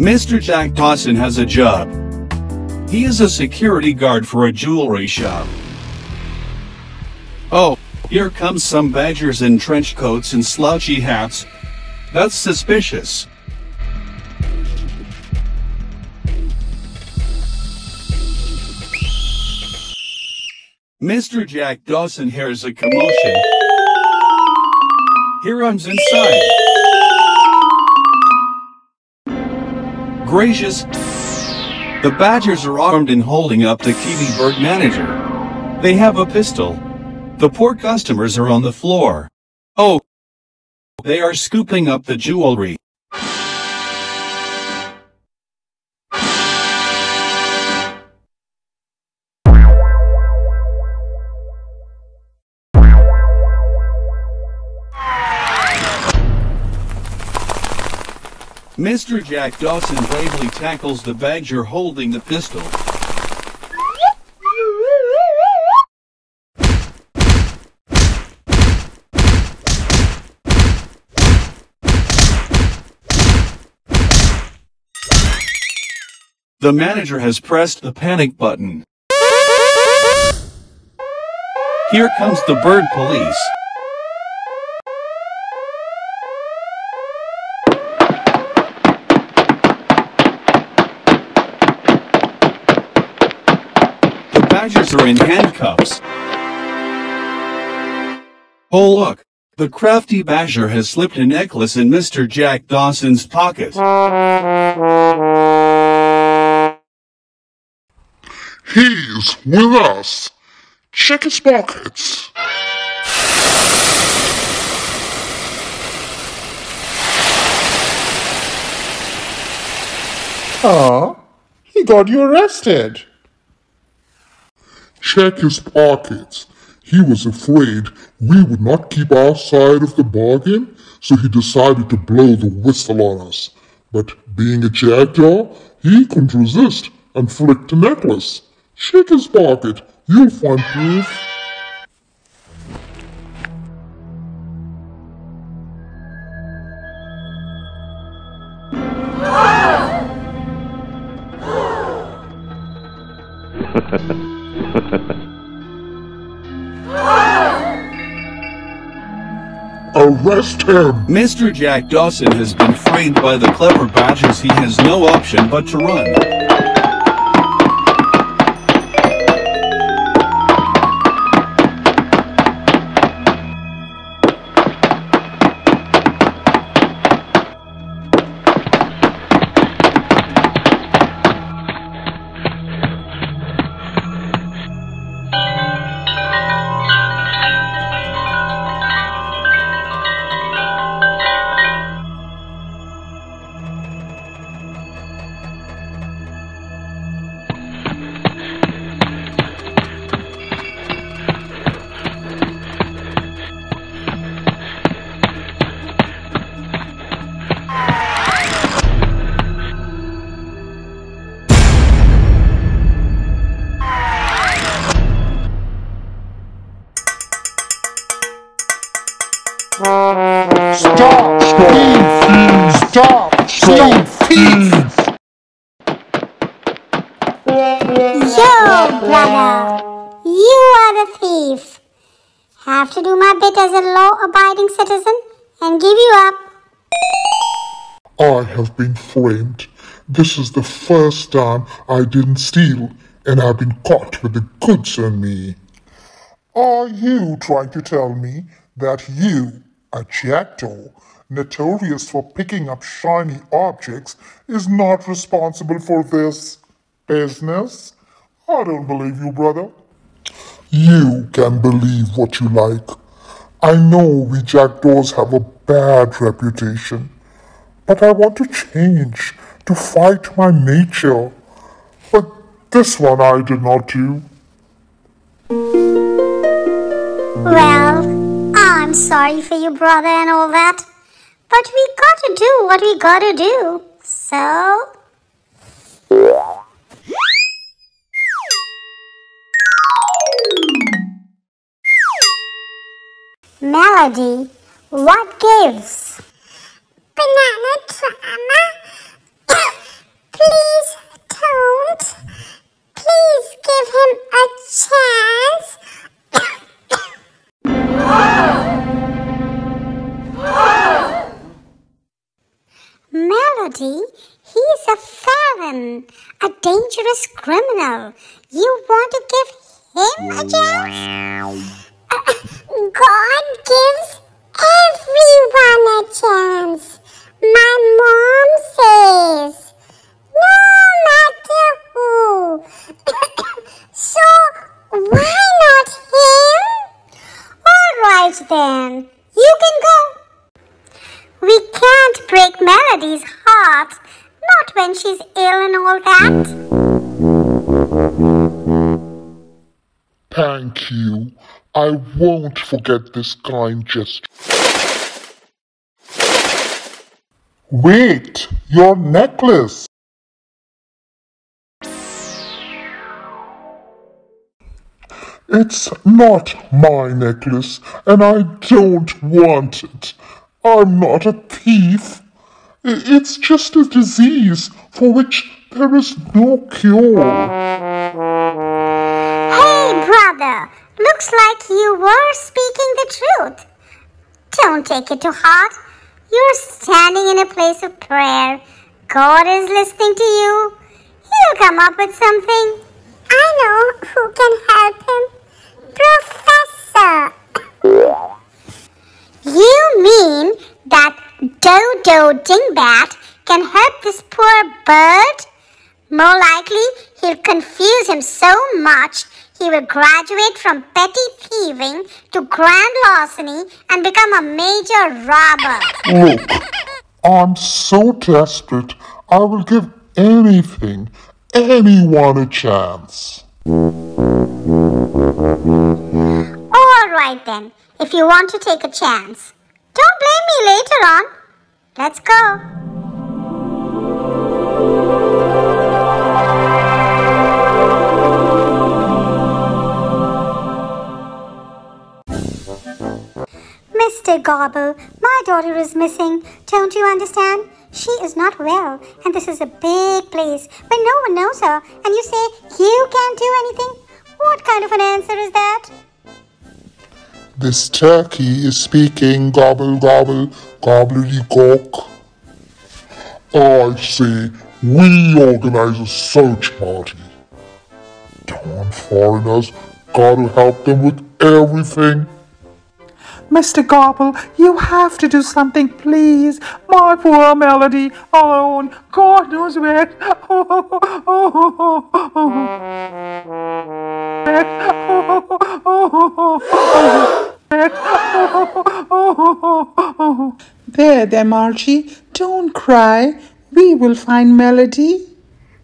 Mr. Jack Dawson has a job. He is a security guard for a jewelry shop. Oh, here comes some badgers in trench coats and slouchy hats. That's suspicious. Mr. Jack Dawson hears a commotion. He runs inside. Gracious. The Badgers are armed and holding up the Kiwi Bird manager. They have a pistol. The poor customers are on the floor. Oh. They are scooping up the jewelry. Mr. Jack Dawson bravely tackles the badger holding the pistol. The manager has pressed the panic button. Here comes the bird police. The are in handcuffs. Oh look, the crafty badger has slipped a necklace in Mr. Jack Dawson's pocket. He's with us. Check his pockets. Ah, he got you arrested. Check his pockets. He was afraid we would not keep our side of the bargain, so he decided to blow the whistle on us. But being a jackdaw, he couldn't resist and flicked a necklace. Check his pocket. You'll find proof. Arrest him! Mr. Jack Dawson has been framed by the clever badgers. He has no option but to run. Have to do my bit as a law-abiding citizen and give you up. I have been framed. This is the first time I didn't steal, and I've been caught with the goods on me. Are you trying to tell me that you, a jackdaw, notorious for picking up shiny objects, is not responsible for this business? I don't believe you, brother. You can believe what you like. I know we jackdaws have a bad reputation, but I want to change to fight my nature. But this one I did not do. Well, I'm sorry for you, brother, and all that. But we gotta do what we gotta do. So. Melody, what gives? Banana drama. Please don't. Please give him a chance. Melody, he's a felon, a dangerous criminal. You want to give him a chance? God gives everyone a chance. My mom says, no matter who. so why not him? All right then, you can go. We can't break Melody's heart, not when she's ill and all that. Thank you. I won't forget this kind gesture. Wait, your necklace. It's not my necklace, and I don't want it. I'm not a thief. It's just a disease for which there is no cure. Hey, brother, looks like you were speaking the truth. Don't take it to heart. You're standing in a place of prayer. God is listening to you. He'll come up with something. I know who can help him. Professor. You mean that Dodo Dingbat can help this poor bird? More likely, he'll confuse him so much he will graduate from petty thieving to grand larceny and become a major robber. Look, I'm so desperate, I will give anything, anyone a chance. All right then, if you want to take a chance. Don't blame me later on. Let's go. Mr. Gobble, my daughter is missing. Don't you understand? She is not well, and this is a big place where no one knows her, and you say you can't do anything? What kind of an answer is that? This turkey is speaking gobble gobble gobbledygook. I say we organize a search party. Darn foreigners, gotta help them with everything. Mr. Gobble, you have to do something, please. My poor Melody, oh, alone, God knows where. There, there, Margie, don't cry. We will find Melody.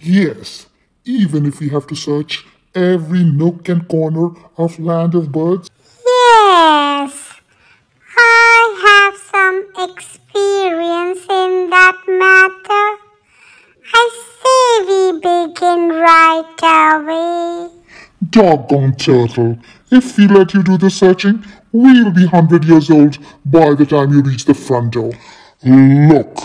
Yes, even if we have to search every nook and corner of Land of Birds. Doggone turtle, if we let you do the searching, we'll be hundred years old by the time you reach the front door. Look,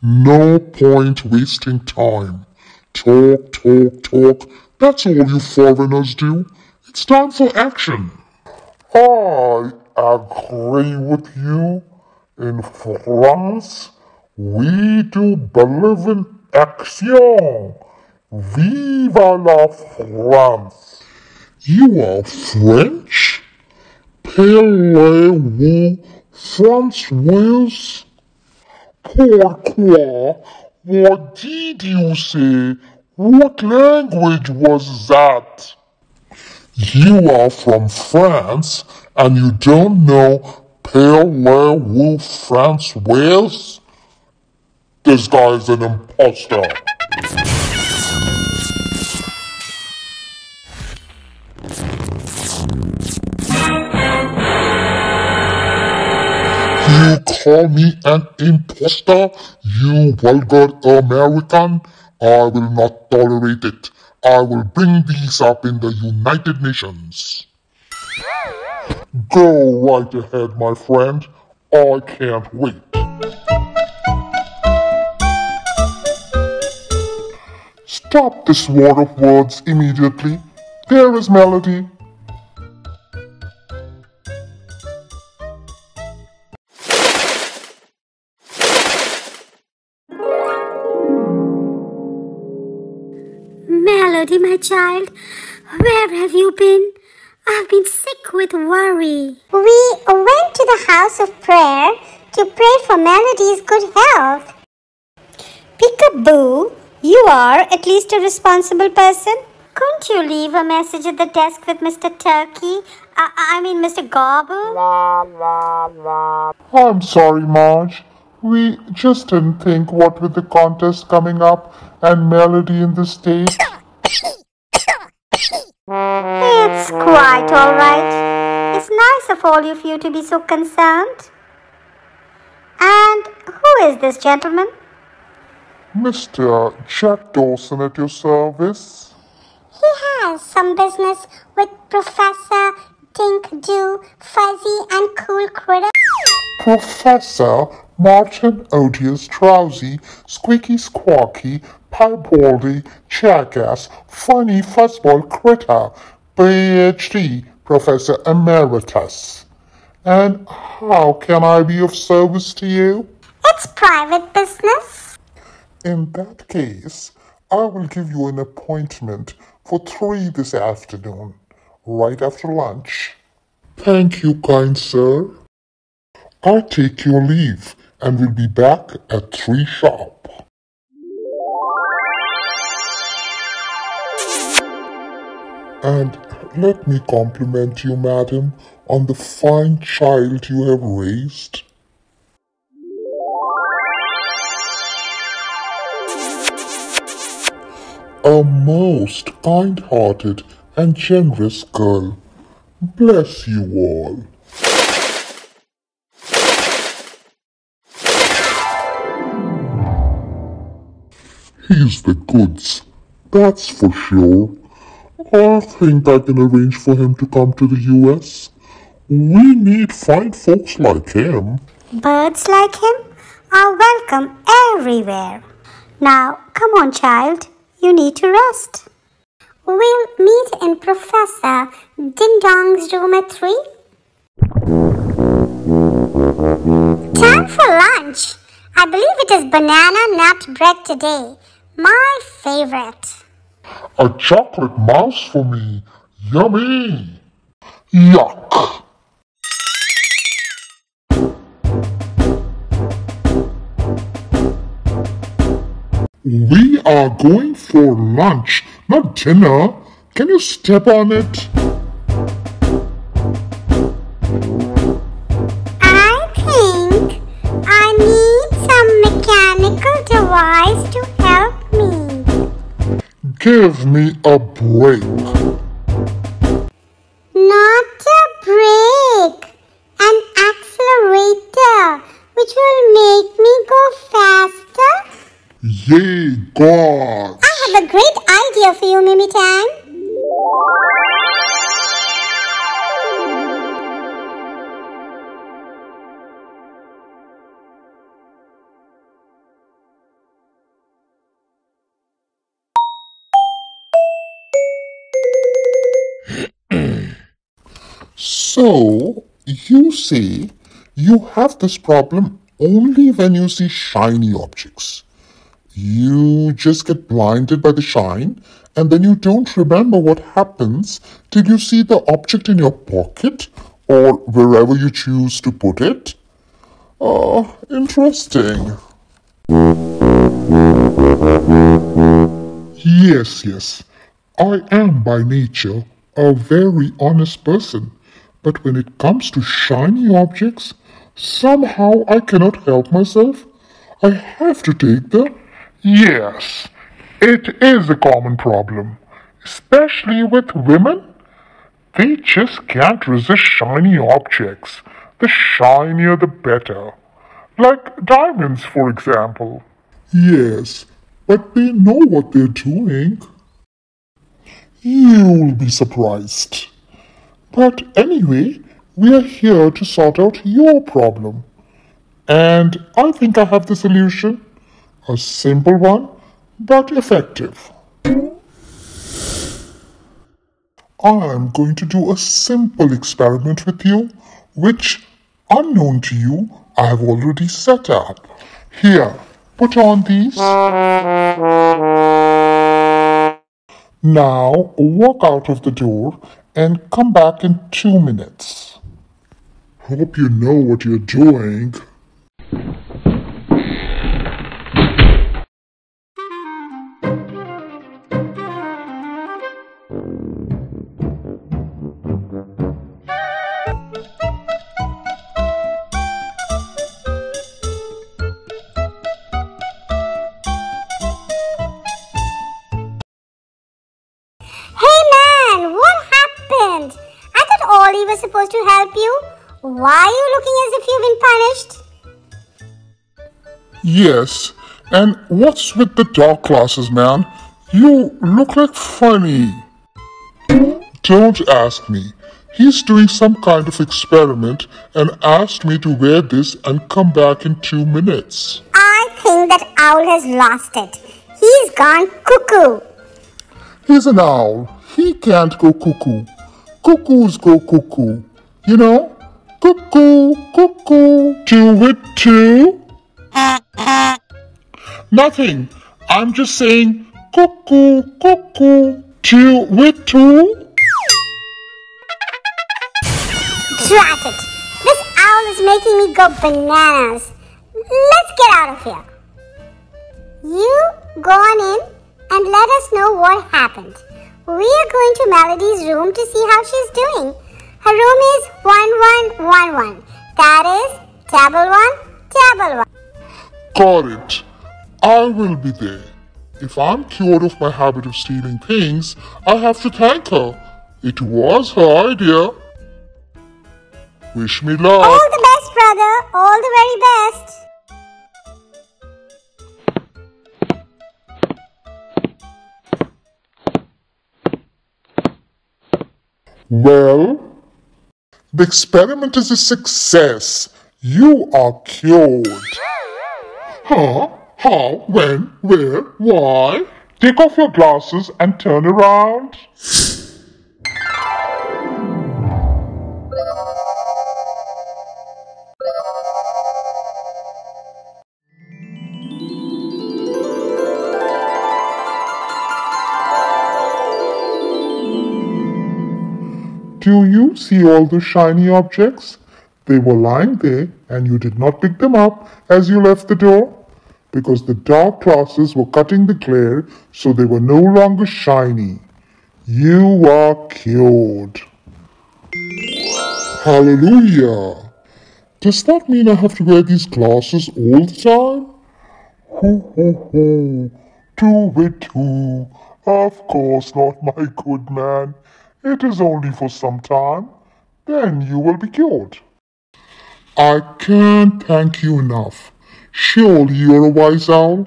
no point wasting time. Talk, talk, talk. That's all you foreigners do. It's time for action. I agree with you. In France, we do believe in action. Viva la France! You are French? Parlez-vous François? Pourquoi? What did you say? What language was that? You are from France and you don't know Parlez-vous François? This guy's an imposter. Call me an imposter, you vulgar American? I will not tolerate it. I will bring these up in the United Nations. Go right ahead, my friend. I can't wait. Stop this war of words immediately. There is Melody. Melody, my child. Where have you been? I've been sick with worry. We went to the house of prayer to pray for Melody's good health. Peekaboo, you are at least a responsible person. Couldn't you leave a message at the desk with Mr. Turkey? I, I mean, Mr. Gobble? I'm sorry, Marge. We just didn't think what with the contest coming up and Melody in the state. It's quite all right. It's nice of all of you to be so concerned. And who is this gentleman? Mr. Jack Dawson at your service. He has some business with Professor Dink Do Fuzzy, and Cool Critter. Professor Martin Odious Drowsy, Squeaky Squawky, Piebald, Jackass, Funny Fuzzball Critter, PhD, Professor Emeritus. And how can I be of service to you? It's private business. In that case, I will give you an appointment for three this afternoon, right after lunch. Thank you, kind sir. I take your leave and will be back at three sharp. And let me compliment you, madam, on the fine child you have raised. A most kind-hearted and generous girl. Bless you all. He's the goods, that's for sure. I think I can arrange for him to come to the US. We need fine folks like him. Birds like him are welcome everywhere. Now, come on, child. You need to rest. We'll meet in Professor Ding Dong's room at 3. Time for lunch. I believe it is banana nut bread today. My favorite. A chocolate mouse for me. Yummy. Yuck. We are going for lunch, not dinner. Can you step on it? Give me a break. You say you have this problem only when you see shiny objects. You just get blinded by the shine and then you don't remember what happens till you see the object in your pocket or wherever you choose to put it. Oh, interesting. Yes, yes. I am by nature a very honest person, but when it comes to shiny objects, somehow I cannot help myself. I have to take them. Yes, it is a common problem, especially with women. They just can't resist shiny objects. The shinier the better. Like diamonds, for example. Yes, but they know what they're doing. You'll be surprised. But anyway, we are here to sort out your problem. And I think I have the solution. A simple one, but effective. I'm going to do a simple experiment with you, which, unknown to you, I have already set up. Here, put on these. Now walk out of the door and come back in two minutes. Hope you know what you're doing. Yes, and what's with the dark glasses, man? You look like funny. Don't ask me. He's doing some kind of experiment and asked me to wear this and come back in two minutes. I think that owl has lost it. He's gone cuckoo. He's an owl. He can't go cuckoo. Cuckoos go cuckoo. You know? Cuckoo, cuckoo. Do it too? Nothing. I'm just saying cuckoo, cuckoo. Do it two. Drat it. This owl is making me go bananas. Let's get out of here. You go on in and let us know what happened. We are going to Melody's room to see how she's doing. Her room is 1111. That is table 1, table 1. Got it. I will be there. If I'm cured of my habit of stealing things, I have to thank her. It was her idea. Wish me luck. All the best, brother. All the very best. Well, the experiment is a success. You are cured. Huh? How? When? Where? Why? Take off your glasses and turn around. Do you see all the shiny objects? They were lying there and you did not pick them up as you left the door because the dark classes were cutting the glare so they were no longer shiny. You are cured. Hallelujah! Does that mean I have to wear these glasses all the time? Hoo hoo hoo, do it too. Of course not, my good man. It is only for some time. Then you will be cured. I can't thank you enough. Surely you're a wise owl.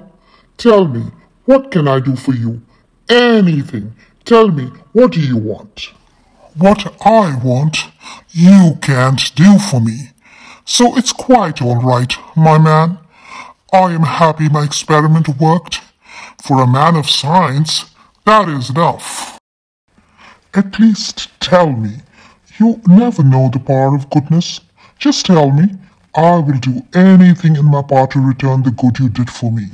Tell me, what can I do for you? Anything. Tell me, what do you want? What I want, you can't do for me. So it's quite all right, my man. I am happy my experiment worked. For a man of science, that is enough. At least tell me. You never know the power of goodness. Just tell me. I will do anything in my power to return the good you did for me.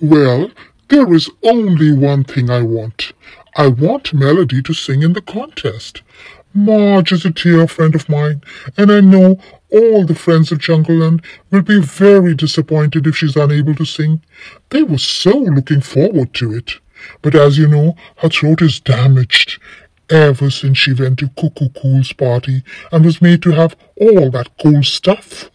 Well, there is only one thing I want. I want Melody to sing in the contest. Marge is a dear friend of mine, and I know all the friends of Jungleland will be very disappointed if she's unable to sing. They were so looking forward to it. But as you know, her throat is damaged ever since she went to Cuckoo Cool's party and was made to have all that cool stuff.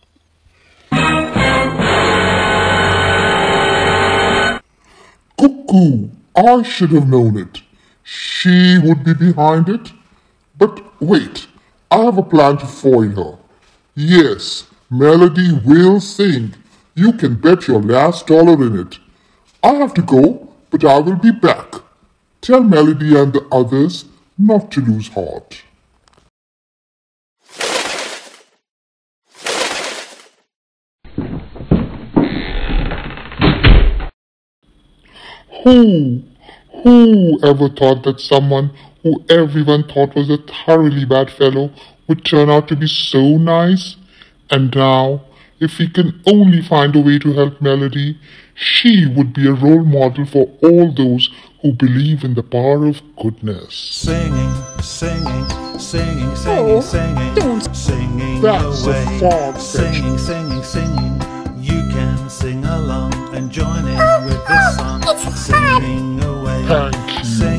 Cuckoo! I should have known it. She would be behind it. But wait, I have a plan to foil her. Yes, Melody will sing. You can bet your last dollar in it. I have to go, but I will be back. Tell Melody and the others not to lose heart. Who, who ever thought that someone who everyone thought was a thoroughly bad fellow would turn out to be so nice? And now if he can only find a way to help Melody, she would be a role model for all those who believe in the power of goodness. Singing, singing, singing, oh, singing, oh, singing, don't. singing That's away. A far singing, singing, singing. You can sing along and join in oh, with this song. Oh, it's singing hard. away. Thank you. Singing